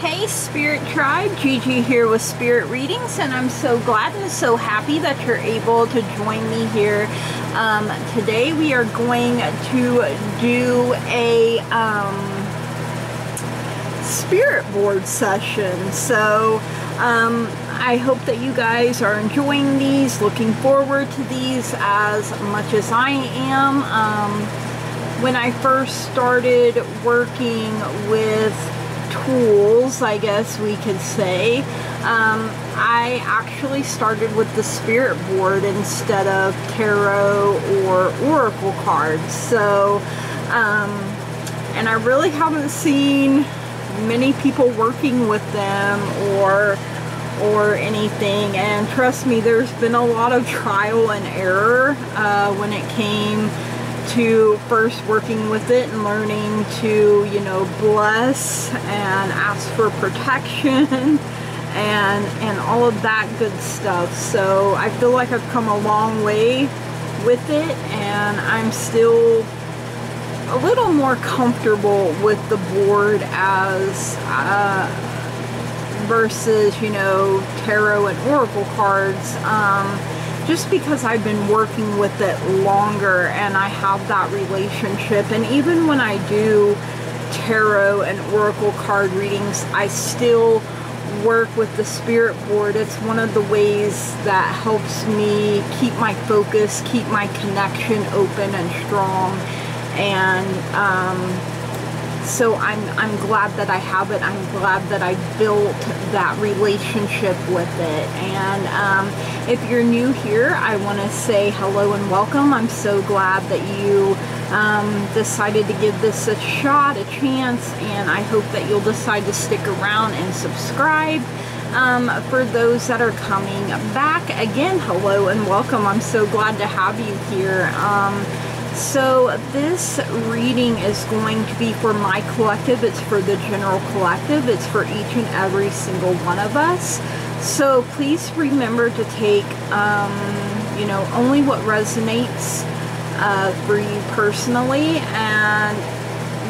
Hey Spirit Tribe, Gigi here with Spirit Readings and I'm so glad and so happy that you're able to join me here. Um, today we are going to do a um, spirit board session. So um, I hope that you guys are enjoying these, looking forward to these as much as I am. Um, when I first started working with tools, I guess we could say, um, I actually started with the spirit board instead of tarot or oracle cards. So, um, and I really haven't seen many people working with them or or anything and trust me there's been a lot of trial and error uh, when it came to first working with it and learning to, you know, bless and ask for protection and and all of that good stuff. So I feel like I've come a long way with it and I'm still a little more comfortable with the board as uh, versus, you know, tarot and oracle cards. Um, just because I've been working with it longer and I have that relationship. And even when I do tarot and oracle card readings, I still work with the spirit board. It's one of the ways that helps me keep my focus, keep my connection open and strong. And um, so I'm I'm glad that I have it. I'm glad that I built that relationship with it. And um, if you're new here, I want to say hello and welcome. I'm so glad that you um, decided to give this a shot, a chance, and I hope that you'll decide to stick around and subscribe. Um, for those that are coming back, again, hello and welcome. I'm so glad to have you here. So this reading is going to be for my collective. It's for the general collective. It's for each and every single one of us. So please remember to take, um, you know, only what resonates uh, for you personally and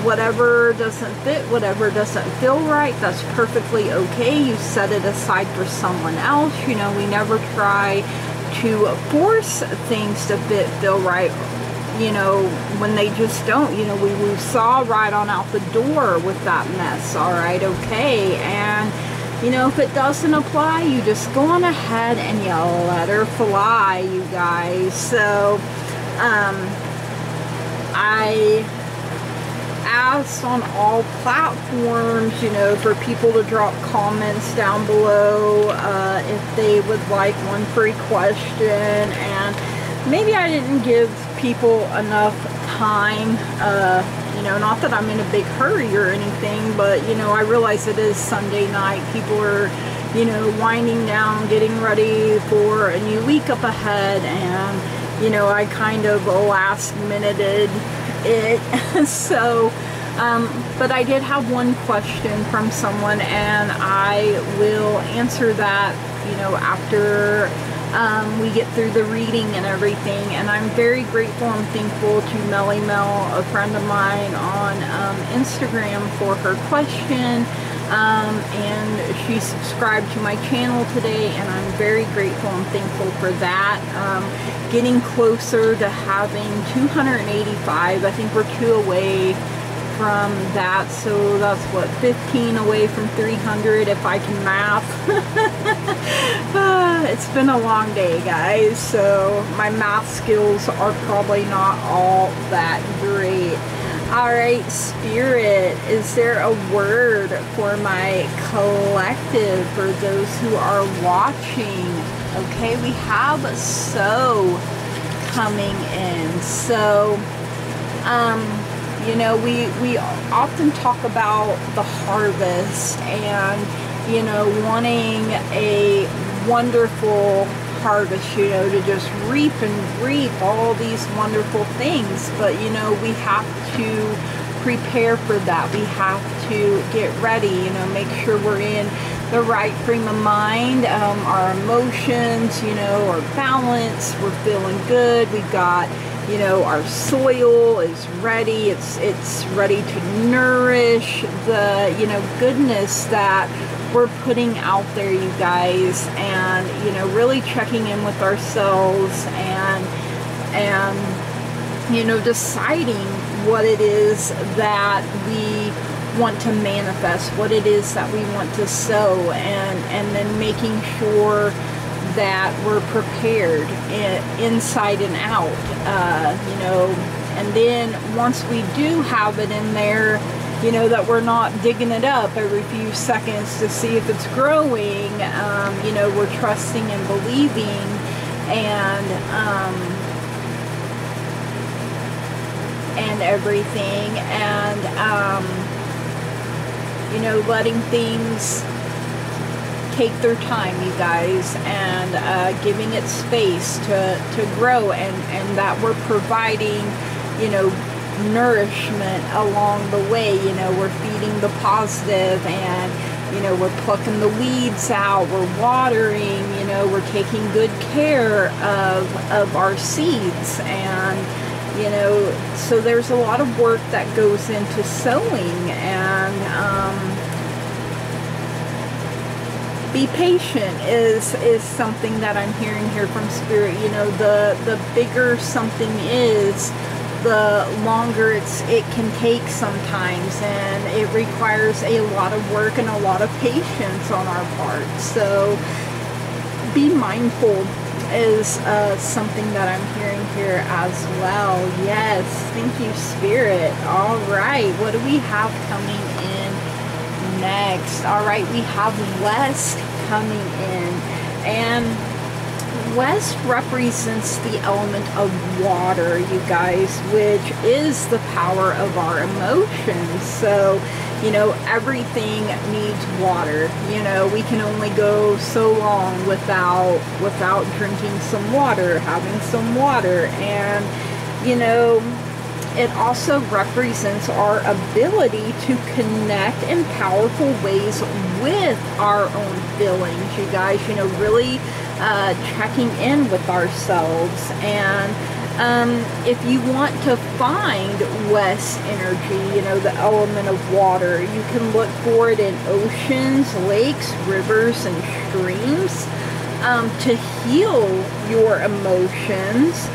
whatever doesn't fit, whatever doesn't feel right, that's perfectly okay. You set it aside for someone else. You know, we never try to force things to fit, feel right, you know, when they just don't, you know, we, we saw right on out the door with that mess, all right, okay, and, you know, if it doesn't apply, you just go on ahead and you let her fly, you guys, so, um, I asked on all platforms, you know, for people to drop comments down below uh, if they would like one free question, and maybe I didn't give people enough time. Uh, you know, not that I'm in a big hurry or anything, but you know, I realize it is Sunday night. People are, you know, winding down, getting ready for a new week up ahead, and you know, I kind of last minuted it. so, um, but I did have one question from someone, and I will answer that, you know, after um, we get through the reading and everything. And I'm very grateful and thankful to Melly Mel, a friend of mine on um, Instagram for her question. Um, and she subscribed to my channel today and I'm very grateful and thankful for that. Um, getting closer to having 285, I think we're two away from that so that's what 15 away from 300 if I can math. Uh, it's been a long day guys so my math skills are probably not all that great. Alright spirit is there a word for my collective for those who are watching? Okay we have so coming in so um you know, we, we often talk about the harvest and, you know, wanting a wonderful harvest, you know, to just reap and reap all these wonderful things. But, you know, we have to prepare for that. We have to get ready, you know, make sure we're in the right frame of mind, um, our emotions, you know, our balance, we're feeling good, we've got you know our soil is ready it's it's ready to nourish. The you know goodness that we're putting out there you guys and you know really checking in with ourselves and and you know deciding what it is that we want to manifest what it is that we want to sow and and then making sure that we're prepared inside and out, uh, you know, and then once we do have it in there, you know, that we're not digging it up every few seconds to see if it's growing, um, you know, we're trusting and believing. And, um, and everything. And, um, you know, letting things take their time, you guys, and uh, giving it space to, to grow, and, and that we're providing, you know, nourishment along the way. You know, we're feeding the positive and, you know, we're plucking the weeds out, we're watering, you know, we're taking good care of, of our seeds. And, you know, so there's a lot of work that goes into sowing and, um, be patient is is something that I'm hearing here from spirit. You know, the the bigger something is, the longer it's it can take sometimes, and it requires a lot of work and a lot of patience on our part. So be mindful is uh, something that I'm hearing here as well. Yes, thank you, Spirit. All right, what do we have coming in next? All right, we have West coming in. And West represents the element of water, you guys, which is the power of our emotions. So, you know, everything needs water. You know, we can only go so long without without drinking some water, having some water. And, you know, it also represents our ability to connect in powerful ways with our own feelings, you guys. You know, really uh, checking in with ourselves. And um, if you want to find West energy, you know, the element of water, you can look for it in oceans, lakes, rivers, and streams um, to heal your emotions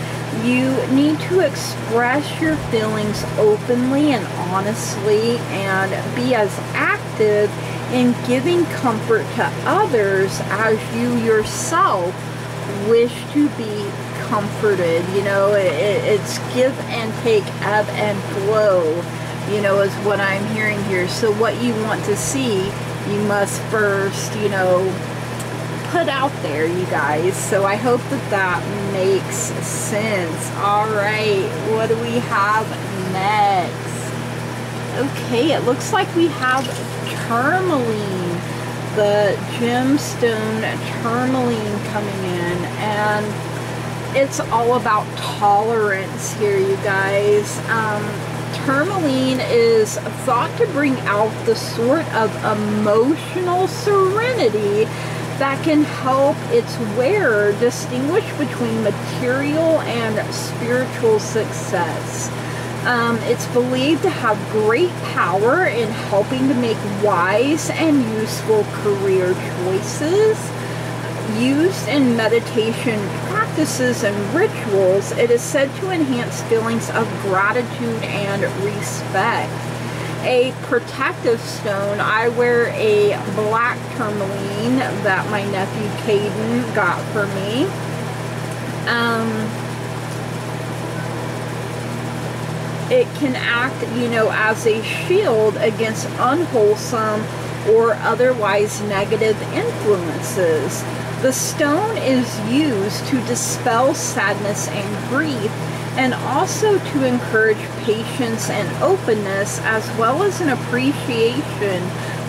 you need to express your feelings openly and honestly and be as active in giving comfort to others as you yourself wish to be comforted. You know, it, it's give and take, ebb and flow, you know, is what I'm hearing here. So, what you want to see, you must first, you know, put out there, you guys. So I hope that that makes sense. All right, what do we have next? Okay, it looks like we have tourmaline, the gemstone tourmaline coming in, and it's all about tolerance here, you guys. Um, tourmaline is thought to bring out the sort of emotional serenity that can help its wearer distinguish between material and spiritual success. Um, it's believed to have great power in helping to make wise and useful career choices. Used in meditation practices and rituals, it is said to enhance feelings of gratitude and respect a protective stone, I wear a black tourmaline that my nephew Caden got for me. Um, it can act, you know, as a shield against unwholesome or otherwise negative influences. The stone is used to dispel sadness and grief and also to encourage patience and openness as well as an appreciation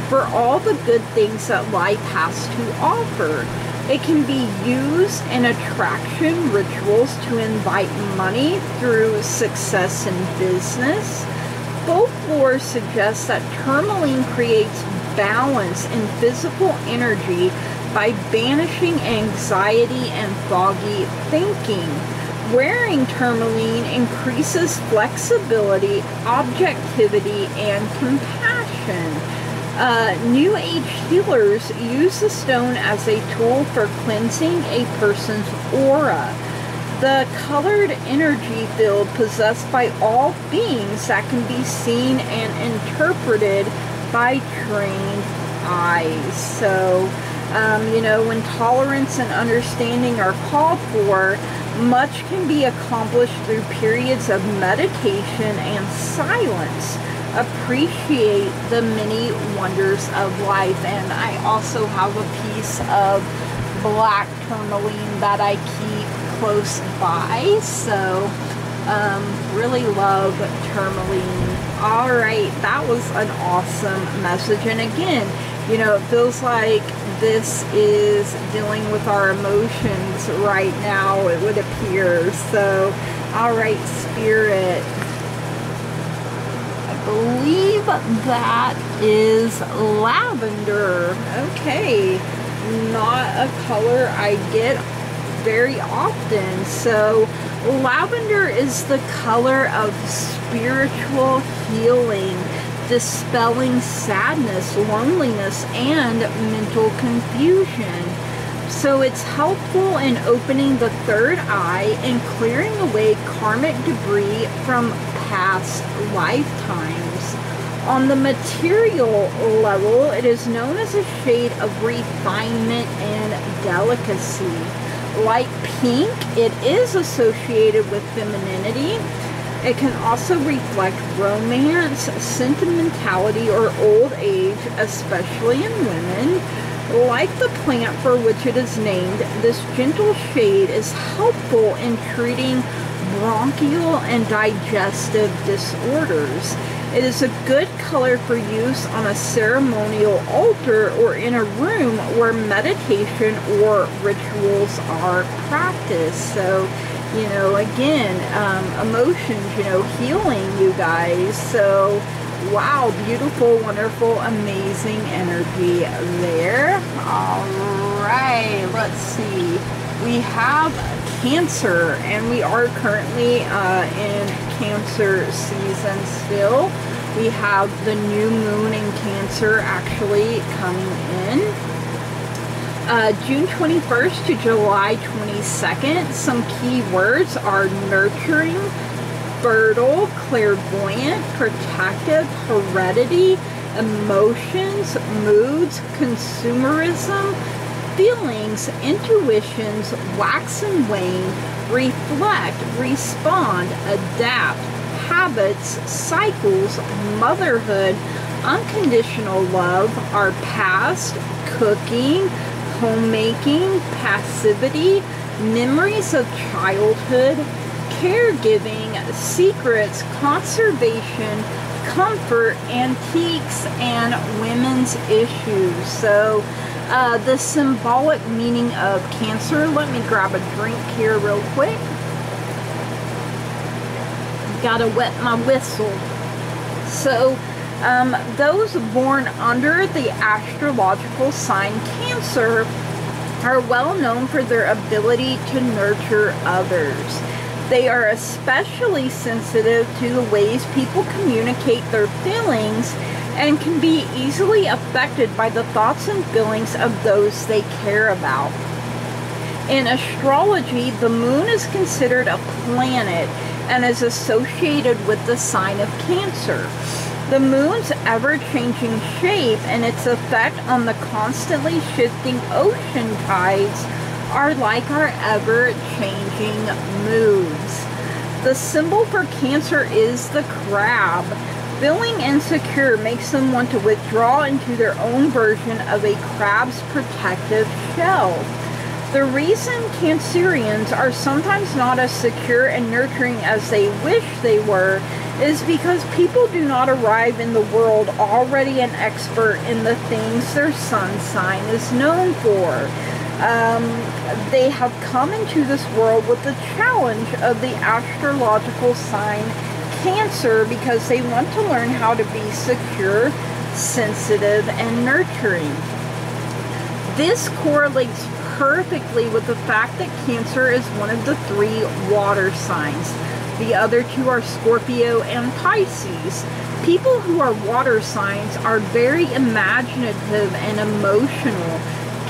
for all the good things that life has to offer. It can be used in attraction rituals to invite money through success in business. Folklore suggests that tourmaline creates balance in physical energy by banishing anxiety and foggy thinking. Wearing tourmaline increases flexibility, objectivity, and compassion. Uh, New Age healers use the stone as a tool for cleansing a person's aura. The colored energy field possessed by all beings that can be seen and interpreted by trained eyes. So, um, you know, when tolerance and understanding are called for, much can be accomplished through periods of meditation and silence. Appreciate the many wonders of life. And I also have a piece of black tourmaline that I keep close by. So, um, really love tourmaline. All right, that was an awesome message. And again, you know, it feels like this is dealing with our emotions right now, it would appear. So, all right, Spirit. Believe that is lavender. Okay, not a color I get very often. So, lavender is the color of spiritual healing dispelling sadness, loneliness, and mental confusion. So it's helpful in opening the third eye and clearing away karmic debris from past lifetimes. On the material level, it is known as a shade of refinement and delicacy. Like pink, it is associated with femininity it can also reflect romance, sentimentality, or old age, especially in women. Like the plant for which it is named, this gentle shade is helpful in treating bronchial and digestive disorders. It is a good color for use on a ceremonial altar or in a room where meditation or rituals are practiced. So you know, again, um, emotions, you know, healing you guys. So, wow, beautiful, wonderful, amazing energy there. All right, let's see. We have Cancer, and we are currently uh, in Cancer season still. We have the new moon in Cancer actually coming in uh, June 21st to July 22nd. Some key words are nurturing, fertile, clairvoyant, protective, heredity, emotions, moods, consumerism, feelings, intuitions, wax and wane, reflect, respond, adapt, habits, cycles, motherhood, unconditional love, our past, cooking, homemaking, passivity, memories of childhood, caregiving, secrets, conservation, comfort, antiques, and women's issues. So, uh, the symbolic meaning of Cancer. Let me grab a drink here, real quick. Gotta wet my whistle. So, um, those born under the astrological sign Cancer are well known for their ability to nurture others. They are especially sensitive to the ways people communicate their feelings and can be easily affected by the thoughts and feelings of those they care about. In astrology, the moon is considered a planet and is associated with the sign of Cancer. The moon's ever-changing shape and its effect on the constantly shifting ocean tides are like our ever-changing moods. The symbol for Cancer is the crab. Feeling insecure makes them want to withdraw into their own version of a crab's protective shell. The reason Cancerians are sometimes not as secure and nurturing as they wish they were is because people do not arrive in the world already an expert in the things their sun sign is known for. Um, they have come into this world with the challenge of the astrological sign Cancer because they want to learn how to be secure, sensitive, and nurturing. This correlates perfectly with the fact that Cancer is one of the three water signs. The other two are Scorpio and Pisces. People who are water signs are very imaginative and emotional.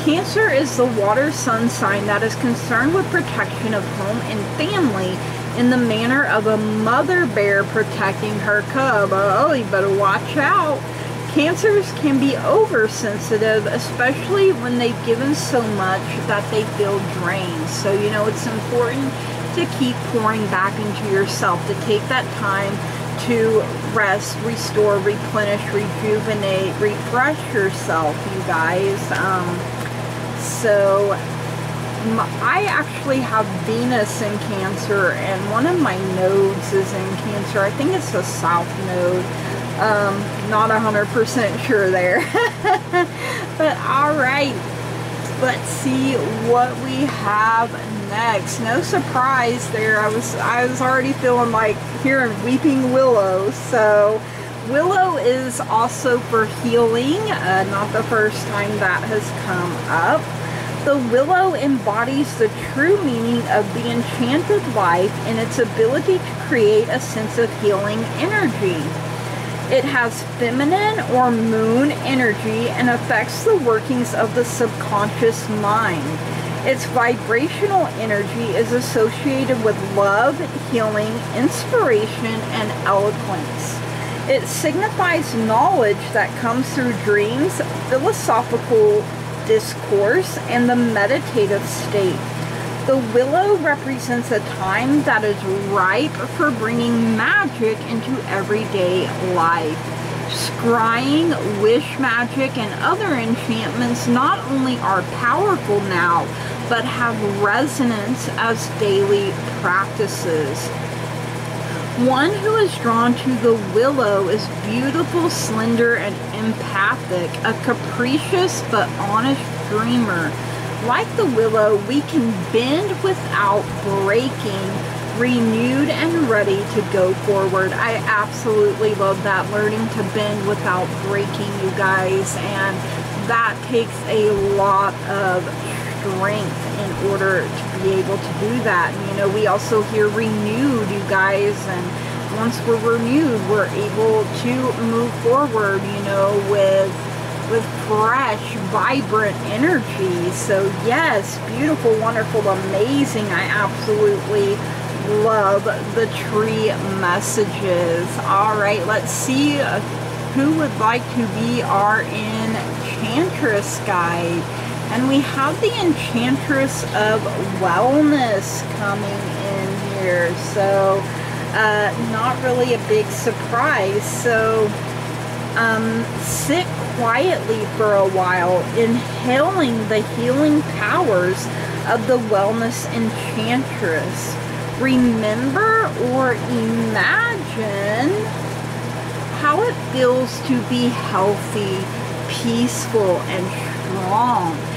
Cancer is the water sun sign that is concerned with protection of home and family in the manner of a mother bear protecting her cub. Oh, you better watch out. Cancers can be oversensitive, especially when they've given so much that they feel drained. So, you know, it's important to keep pouring back into yourself, to take that time to rest, restore, replenish, rejuvenate, refresh yourself, you guys. Um, so, I actually have Venus in Cancer, and one of my nodes is in Cancer. I think it's the South Node. Um, not 100% sure there. but alright, let's see what we have next. No surprise there. I was I was already feeling like hearing weeping willow. So willow is also for healing. Uh, not the first time that has come up. The willow embodies the true meaning of the enchanted life and its ability to create a sense of healing energy. It has feminine or moon energy and affects the workings of the subconscious mind. Its vibrational energy is associated with love, healing, inspiration, and eloquence. It signifies knowledge that comes through dreams, philosophical discourse, and the meditative state. The willow represents a time that is ripe for bringing magic into everyday life. Scrying, wish magic, and other enchantments not only are powerful now, but have resonance as daily practices. One who is drawn to the willow is beautiful, slender, and empathic, a capricious but honest dreamer like the willow, we can bend without breaking, renewed and ready to go forward. I absolutely love that, learning to bend without breaking, you guys, and that takes a lot of strength in order to be able to do that. And, you know, we also hear renewed, you guys, and once we're renewed, we're able to move forward, you know, with with fresh, vibrant energy. So yes, beautiful, wonderful, amazing. I absolutely love the tree messages. All right, let's see who would like to be our Enchantress guide. And we have the Enchantress of Wellness coming in here. So, uh, not really a big surprise. So, um, sit quietly for a while, inhaling the healing powers of the wellness enchantress. Remember or imagine how it feels to be healthy, peaceful, and strong.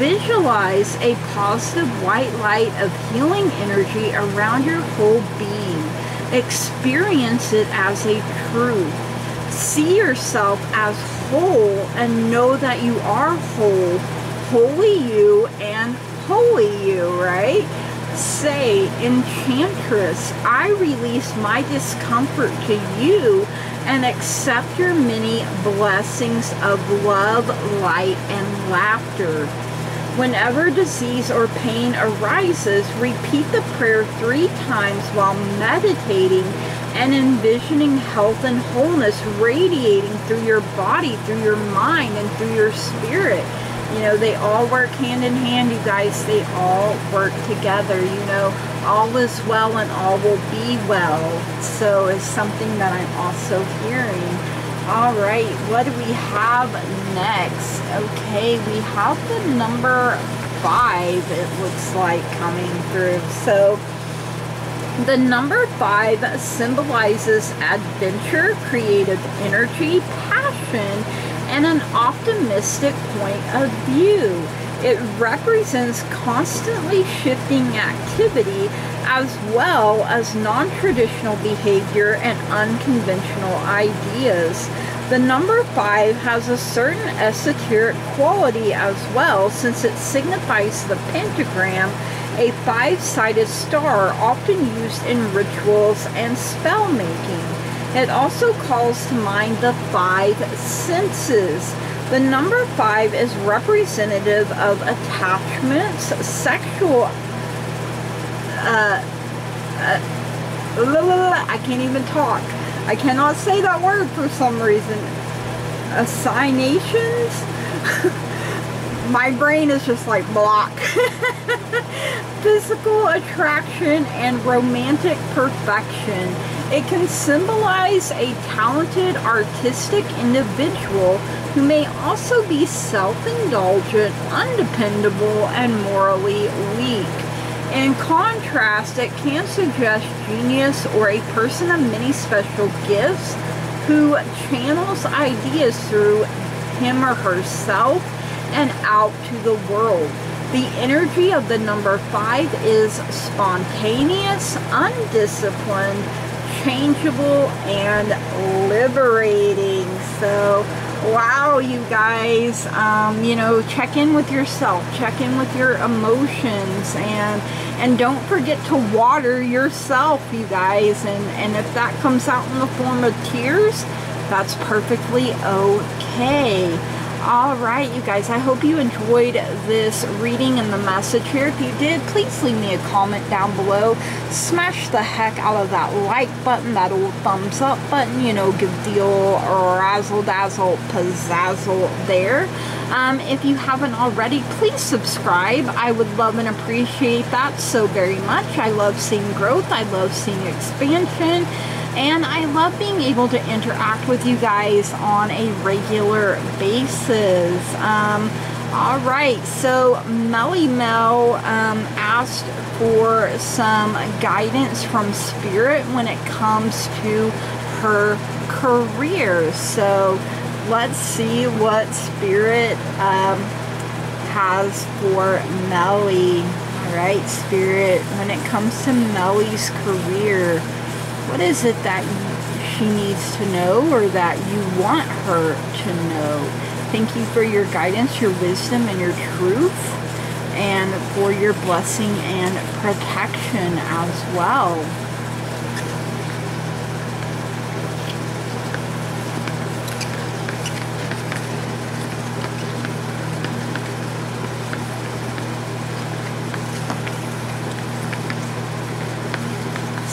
Visualize a positive white light of healing energy around your whole being. Experience it as a truth see yourself as whole and know that you are whole, holy you and holy you, right? Say, Enchantress, I release my discomfort to you and accept your many blessings of love, light, and laughter. Whenever disease or pain arises, repeat the prayer three times while meditating and envisioning health and wholeness radiating through your body, through your mind, and through your spirit. You know, they all work hand in hand, you guys. They all work together. You know, all is well and all will be well. So it's something that I'm also hearing. All right, what do we have next? Okay, we have the number five, it looks like, coming through. So the number five symbolizes adventure, creative energy, passion, and an optimistic point of view. It represents constantly shifting activity as well as non-traditional behavior and unconventional ideas. The number 5 has a certain esoteric quality as well since it signifies the pentagram, a five-sided star often used in rituals and spell making. It also calls to mind the five senses. The number 5 is representative of attachments, sexual uh, uh, I can't even talk I cannot say that word for some reason. Assignations? My brain is just like block. Physical attraction and romantic perfection. It can symbolize a talented artistic individual who may also be self-indulgent, undependable, and morally weak. In contrast, it can suggest genius or a person of many special gifts who channels ideas through him or herself and out to the world. The energy of the number five is spontaneous, undisciplined, changeable, and liberating. So, wow you guys. Um, you know check in with yourself check in with your emotions and and don't forget to water yourself you guys. And and if that comes out in the form of tears that's perfectly okay all right, you guys, I hope you enjoyed this reading and the message here. If you did, please leave me a comment down below. Smash the heck out of that like button, that old thumbs up button, you know, give the old razzle dazzle pizzazzle there. Um, if you haven't already, please subscribe. I would love and appreciate that so very much. I love seeing growth. I love seeing expansion and I love being able to interact with you guys on a regular basis. Um, all right, so Melly Mel um, asked for some guidance from Spirit when it comes to her career. So let's see what Spirit um, has for Melly. All right, Spirit, when it comes to Melly's career, what is it that she needs to know or that you want her to know? Thank you for your guidance, your wisdom, and your truth, and for your blessing and protection as well.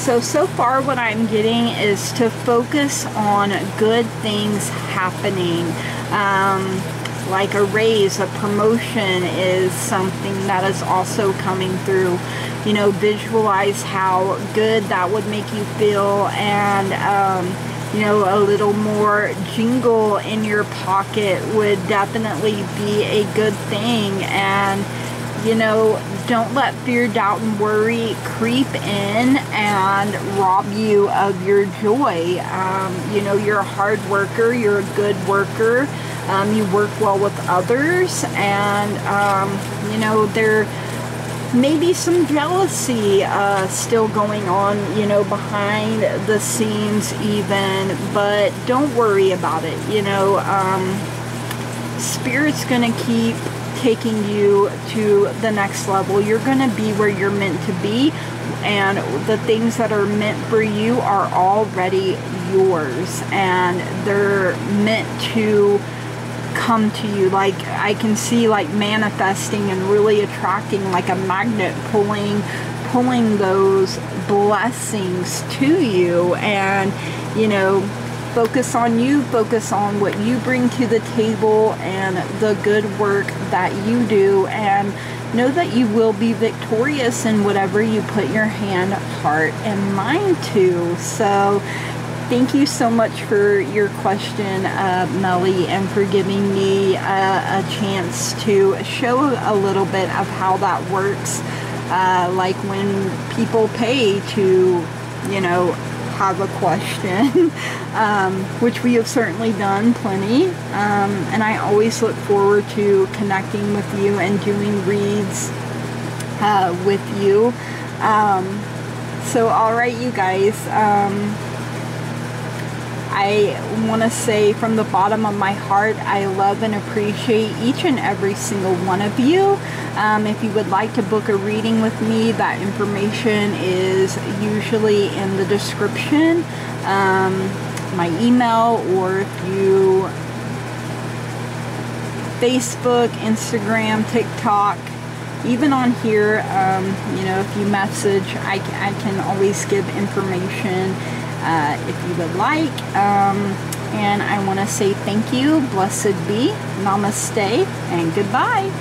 So, so far what I'm getting is to focus on good things happening. Um, like a raise, a promotion is something that is also coming through. You know, visualize how good that would make you feel and, um, you know, a little more jingle in your pocket would definitely be a good thing. And, you know, don't let fear, doubt, and worry creep in and rob you of your joy. Um, you know, you're a hard worker, you're a good worker, um, you work well with others, and, um, you know, there may be some jealousy uh, still going on, you know, behind the scenes, even, but don't worry about it. You know, um, Spirit's going to keep taking you to the next level. You're going to be where you're meant to be and the things that are meant for you are already yours and they're meant to come to you like I can see like manifesting and really attracting like a magnet pulling pulling those blessings to you and you know focus on you, focus on what you bring to the table and the good work that you do, and know that you will be victorious in whatever you put your hand, heart, and mind to. So, thank you so much for your question, uh, Melly, and for giving me a, a, chance to show a little bit of how that works. Uh, like when people pay to, you know, have a question, um, which we have certainly done plenty. Um, and I always look forward to connecting with you and doing reads uh, with you. Um, so, all right, you guys. Um, I want to say from the bottom of my heart, I love and appreciate each and every single one of you. Um, if you would like to book a reading with me, that information is usually in the description. Um, my email, or if you Facebook, Instagram, TikTok, even on here, um, you know, if you message, I, I can always give information uh, if you would like. Um, and I want to say thank you, blessed be, namaste, and goodbye.